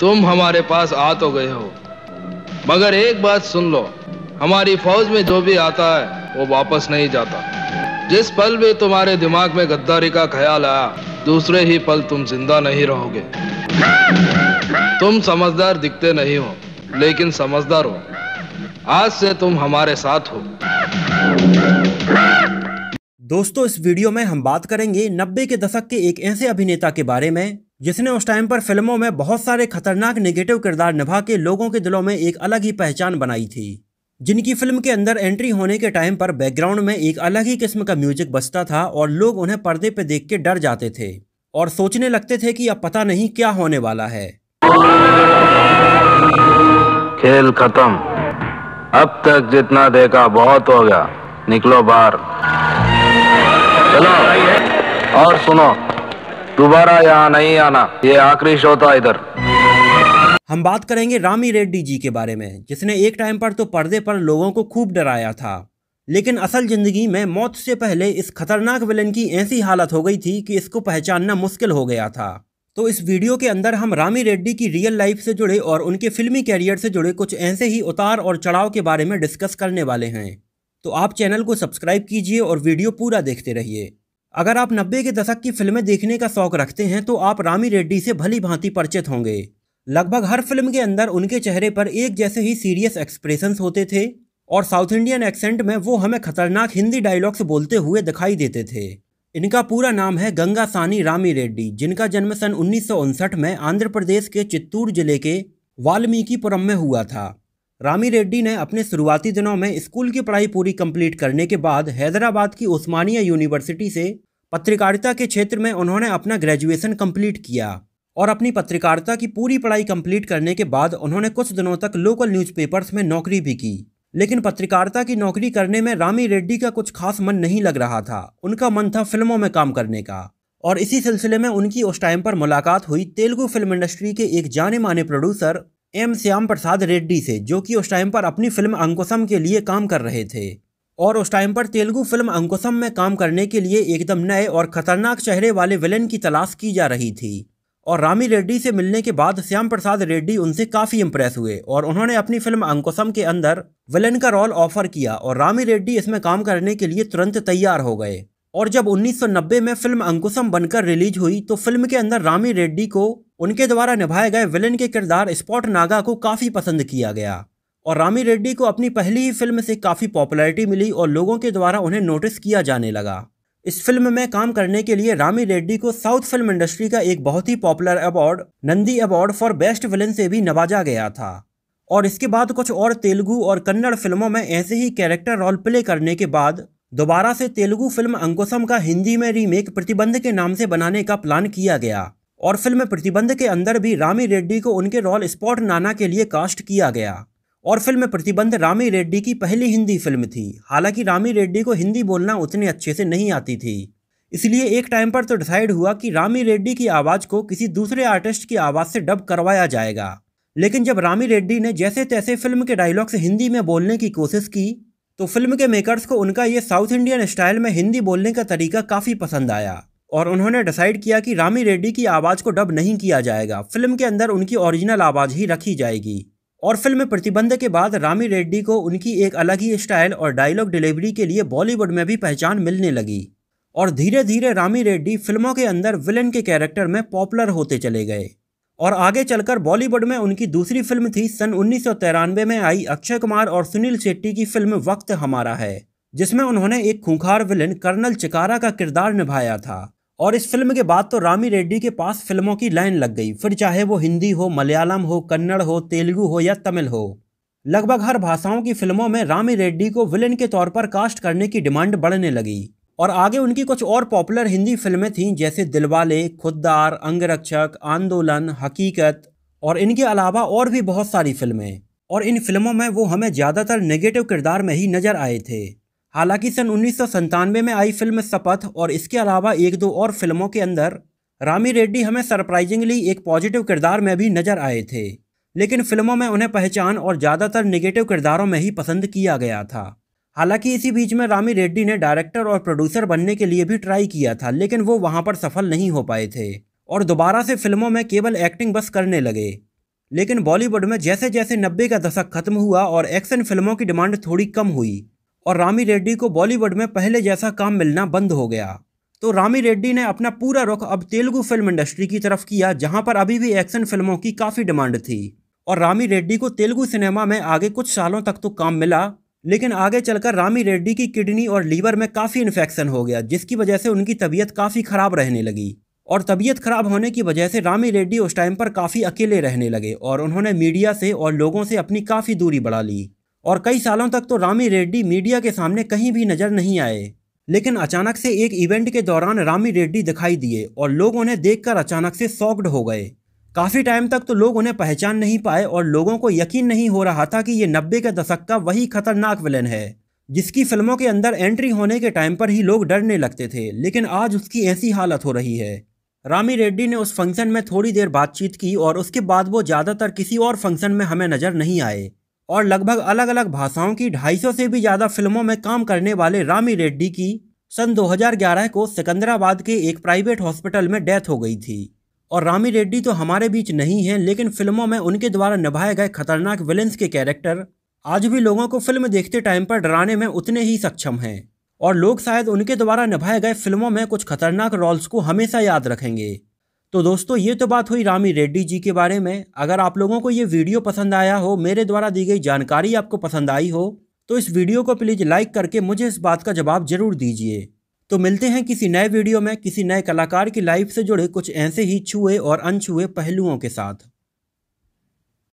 तुम हमारे पास आ तो गए हो। मगर एक बात सुन लो, हमारी फौज में जो भी आता है, वो वापस नहीं जाता। जिस पल भी तुम्हारे दिमाग में गद्दारी का ख्याल आया, दूसरे ही पल तुम ज़िंदा नहीं रहोगे। तुम समझदार दिखते नहीं हो, लेकिन समझदार हो। आज से तुम हमारे साथ हो। दोस्तों, इस वीडियो में हम बात करेंगे नब्बे के दशक के एक ऐसे अभिनेता के बारे में। जिसने उस टाइम पर फ़िल्मों में बहुत सारे खतरनाक नेगेटिव किरदार निभा के लोगों के दिलों में एक अलग ही पहचान बनाई थी, जिनकी फ़िल्म के अंदर एंट्री होने के टाइम पर बैकग्राउंड में एक अलग ही किस्म का म्यूज़िक बजता था और लोग उन्हें पर्दे पे देख के डर जाते थे और सोचने लगते थे कि अब पता नहीं क्या होने वाला है। खेल खत्म। अब तक जितना देखा बहुत हो गया। निकलो बाहर। चलो। और सुनो। दोबारा यहाँ नहीं आना, ये आखिरी शो था इधर। हम बात करेंगे रामी रेड्डी जी के बारे में, जिसने एक टाइम पर तो पर्दे पर लोगों को खूब डराया था, लेकिन असल ज़िंदगी में मौत से पहले इस खतरनाक विलन की ऐसी हालत हो गई थी कि इसको पहचानना मुश्किल हो गया था। तो इस वीडियो के अंदर हम रामी रेड्डी की रियल लाइफ से जुड़े और उनके फिल्मी कैरियर से जुड़े कुछ ऐसे ही उतार और चढ़ाव के बारे में डिस्कस करने वाले हैं। तो आप चैनल को सब्सक्राइब कीजिए और वीडियो पूरा देखते रहिए। अगर आप नब्बे के दशक की फ़िल्में देखने का शौक रखते हैं तो आप रामी रेड्डी से भली भांति परिचित होंगे। लगभग हर फ़िल्म के अंदर उनके चेहरे पर एक जैसे ही सीरियस एक्सप्रेशंस होते थे, और साउथ इंडियन एक्सेंट में वो हमें खतरनाक हिंदी डायलॉग्स बोलते हुए दिखाई देते थे। इनका पूरा नाम है गंगा सानी रामी रेड्डी, जिनका जन्म सन उन्नीस सौ उनसठ में आंध्र प्रदेश के चित्तूर ज़िले के वाल्मीकिपुरम में हुआ था। रामी रेड्डी ने अपने शुरुआती दिनों में स्कूल की पढ़ाई पूरी कंप्लीट करने के बाद हैदराबाद की उस्मानिया यूनिवर्सिटी से पत्रकारिता के क्षेत्र में उन्होंने अपना ग्रेजुएशन कंप्लीट किया और अपनी पत्रकारिता की पूरी पढ़ाई कंप्लीट करने के बाद उन्होंने कुछ दिनों तक लोकल न्यूज़पेपर्स में नौकरी भी की। लेकिन पत्रकारिता की नौकरी करने में रामी रेड्डी का कुछ खास मन नहीं लग रहा था। उनका मन था फ़िल्मों में काम करने का। और इसी सिलसिले में उनकी उस टाइम पर मुलाकात हुई तेलुगु फ़िल्म इंडस्ट्री के एक जाने माने प्रोड्यूसर एम. श्याम प्रसाद रेड्डी से, जो कि उस टाइम पर अपनी फ़िल्म अंकुशम के लिए काम कर रहे थे। और उस टाइम पर तेलुगु फ़िल्म अंकुशम में काम करने के लिए एकदम नए और खतरनाक चेहरे वाले विलेन की तलाश की जा रही थी। और रामी रेड्डी से मिलने के बाद श्याम प्रसाद रेड्डी उनसे काफ़ी इम्प्रेस हुए और उन्होंने अपनी फ़िल्म अंकुशम के अंदर विलेन का रोल ऑफ़र किया और रामी रेड्डी इसमें काम करने के लिए तुरंत तैयार हो गए। और जब 1990 में फ़िल्म अंकुशम बनकर रिलीज़ हुई तो फ़िल्म के अंदर रामी रेड्डी को उनके द्वारा निभाए गए विलेन के किरदार स्पॉट नागा को काफ़ी पसंद किया गया। और रामी रेड्डी को अपनी पहली ही फ़िल्म से काफ़ी पॉपुलैरिटी मिली और लोगों के द्वारा उन्हें नोटिस किया जाने लगा। इस फ़िल्म में काम करने के लिए रामी रेड्डी को साउथ फ़िल्म इंडस्ट्री का एक बहुत ही popular award, Nandi award for best villain से भी नवाजा गया था। और इसके बाद कुछ और तेलुगु और कन्नड़ फ़िल्मों में ऐसे ही कैरेक्टर रोल प्ले करने के बाद, दोबारा से तेलुगु फ़िल्म अंकुशम का हिंदी में रीमेक प्रतिबंध के नाम से बनाने का प्लान किया गया। और फ़िल्म प्रतिबंध के अंदर भी रामी रेड्डी को उनके रोल स्पॉट नाना के लिए कास्ट किया गया। और फ़िल्म प्रतिबंध रामी रेड्डी की पहली हिंदी फ़िल्म थी। हालाँकि रामी रेड्डी को हिंदी बोलना उतने अच्छे से नहीं आती थी। इसलिए एक टाइम पर तो डिसाइड हुआ कि रामी रेड्डी की आवाज़ को किसी दूसरे आर्टिस्ट की आवाज़ से डब करवाया जाएगा। लेकिन जब रामी रेड्डी ने जैसे तैसे फ़िल्म के डायलॉग्स हिंदी में बोलने की कोशिश की तो फ़िल्म के मेकर्स को उनका ये साउथ इंडियन स्टाइल में हिंदी बोलने का तरीका काफ़ी पसंद आया। और उन्होंने डिसाइड किया कि रामी रेड्डी की आवाज़ को डब नहीं किया जाएगा। फ़िल्म के अंदर उनकी ओरिजिनल आवाज़ ही रखी जाएगी। और फ़िल्म प्रतिबंध के बाद रामी रेड्डी को उनकी एक अलग ही स्टाइल और डायलॉग डिलीवरी के लिए बॉलीवुड में भी पहचान मिलने लगी। और धीरे धीरे रामी रेड्डी फ़िल्मों के अंदर विलन के कैरेक्टर में पॉपुलर होते चले गए। और आगे चलकर बॉलीवुड में उनकी दूसरी फ़िल्म थी, सन उन्नीस सौ तिरानवे में आई अक्षय कुमार और सुनील शेट्टी की फ़िल्म वक्त हमारा है, जिसमें उन्होंने एक खूंखार विलन कर्नल चिकारा का किरदार निभाया था। और इस फ़िल्म के बाद तो रामी रेड्डी के पास फ़िल्मों की लाइन लग गई। फिर चाहे वो हिंदी हो, मलयालम हो, कन्नड़ हो, तेलुगु हो या तमिल हो। लगभग हर भाषाओं की फ़िल्मों में रामी रेड्डी को विलेन के तौर पर कास्ट करने की डिमांड बढ़ने लगी। और आगे उनकी कुछ और पॉपुलर हिंदी फ़िल्में थीं, जैसे दिलवाले, खुददार, अंगरक्षक, आंदोलन, हकीकत, और इनके अलावा और भी बहुत सारी फ़िल्में। और इन फ़िल्मों में वो हमें ज़्यादातर नेगेटिव किरदार में ही नज़र आए थे। हालाँकि सन उन्नीस में आई फ़िल्म शपथ और इसके अलावा एक दो और फ़िल्मों के अंदर रामी रेड्डी हमें सरप्राइजिंगली एक पॉजिटिव किरदार में भी नज़र आए थे, लेकिन फ़िल्मों में उन्हें पहचान और ज़्यादातर निगेटिव किरदारों में ही पसंद किया गया था। हालाँकि इसी बीच में रामी रेड्डी ने डायरेक्टर और प्रोड्यूसर बनने के लिए भी ट्राई किया था, लेकिन वो वहाँ पर सफल नहीं हो पाए थे और दोबारा से फ़िल्मों में केवल एक्टिंग बस करने लगे। लेकिन बॉलीवुड में जैसे जैसे नब्बे का दशक खत्म हुआ और एक्शन फ़िल्मों की डिमांड थोड़ी कम हुई और रामी रेड्डी को बॉलीवुड में पहले जैसा काम मिलना बंद हो गया। तो रामी रेड्डी ने अपना पूरा रुख अब तेलुगु फ़िल्म इंडस्ट्री की तरफ़ किया, जहाँ पर अभी भी एक्शन फ़िल्मों की काफ़ी डिमांड थी। और रामी रेड्डी को तेलुगु सिनेमा में आगे कुछ सालों तक तो काम मिला, लेकिन आगे चलकर रामी रेड्डी की किडनी और लीवर में काफ़ी इन्फेक्शन हो गया, जिसकी वजह से उनकी तबीयत काफ़ी ख़राब रहने लगी। और तबीयत खराब होने की वजह से रामी रेड्डी उस टाइम पर काफ़ी अकेले रहने लगे, और उन्होंने मीडिया से और लोगों से अपनी काफ़ी दूरी बढ़ा ली। और कई सालों तक तो रामी रेड्डी मीडिया के सामने कहीं भी नज़र नहीं आए। लेकिन अचानक से एक इवेंट के दौरान रामी रेड्डी दिखाई दिए और लोग उन्हें देखकर अचानक से सॉक्ड हो गए। काफ़ी टाइम तक तो लोग उन्हें पहचान नहीं पाए और लोगों को यकीन नहीं हो रहा था कि ये नब्बे के दशक का वही खतरनाक विलन है, जिसकी फ़िल्मों के अंदर एंट्री होने के टाइम पर ही लोग डरने लगते थे, लेकिन आज उसकी ऐसी हालत हो रही है। रामी रेड्डी ने उस फ़ंक्शन में थोड़ी देर बातचीत की और उसके बाद वो ज़्यादातर किसी और फ़ंक्शन में हमें नज़र नहीं आए। और लगभग अलग अलग भाषाओं की 250 से भी ज़्यादा फ़िल्मों में काम करने वाले रामी रेड्डी की सन 2011 को सिकंदराबाद के एक प्राइवेट हॉस्पिटल में डेथ हो गई थी। और रामी रेड्डी तो हमारे बीच नहीं हैं, लेकिन फ़िल्मों में उनके द्वारा निभाए गए खतरनाक विलेंस के कैरेक्टर आज भी लोगों को फ़िल्म देखते टाइम पर डराने में उतने ही सक्षम हैं। और लोग शायद उनके द्वारा निभाए गए फ़िल्मों में कुछ खतरनाक रोल्स को हमेशा याद रखेंगे। तो दोस्तों, ये तो बात हुई रामी रेड्डी जी के बारे में। अगर आप लोगों को ये वीडियो पसंद आया हो, मेरे द्वारा दी गई जानकारी आपको पसंद आई हो तो इस वीडियो को प्लीज़ लाइक करके मुझे इस बात का जवाब ज़रूर दीजिए। तो मिलते हैं किसी नए वीडियो में, किसी नए कलाकार की लाइफ से जुड़े कुछ ऐसे ही छुए और अनछुए पहलुओं के साथ।